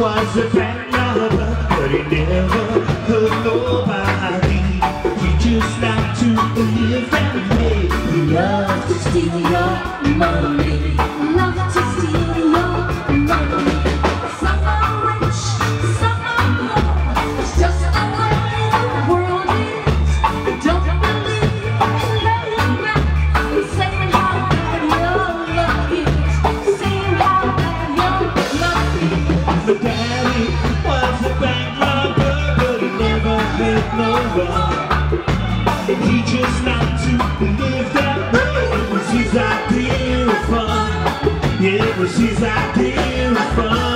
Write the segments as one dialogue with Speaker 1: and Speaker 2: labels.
Speaker 1: was a bank robber, but he never hurt nobody. He just liked to live that way.
Speaker 2: He loved to steal your money. He just liked to live that
Speaker 1: way. It was his idea fun. Yeah, it was his idea of fun.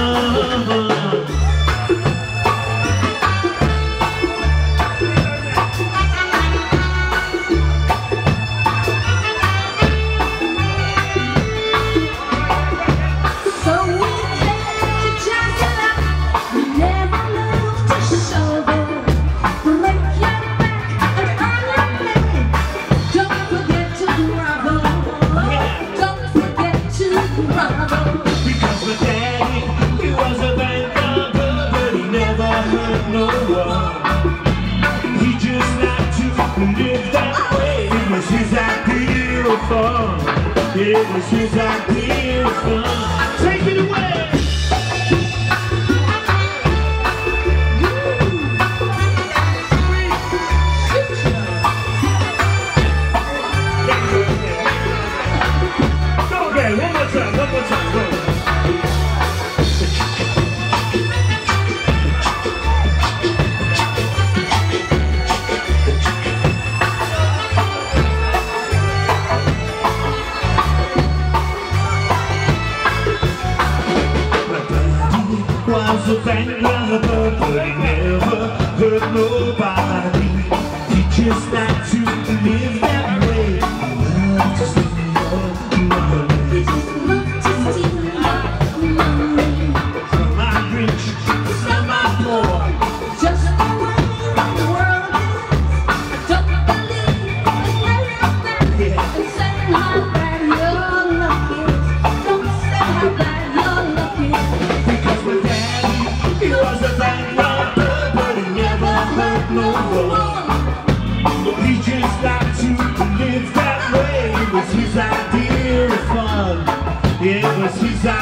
Speaker 1: To that way. It was his idea of fun. It was his of fun.
Speaker 2: was a bang lover, but he never hurt nobody. He just liked to live that way. Love to see your money. Love to
Speaker 1: money. My Grinch. no he just got to live that way. It was his idea of fun. It was his idea.